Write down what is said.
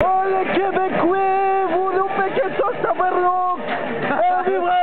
Oh les Québécois, vous nous piquez tous ta verroque! Et vivre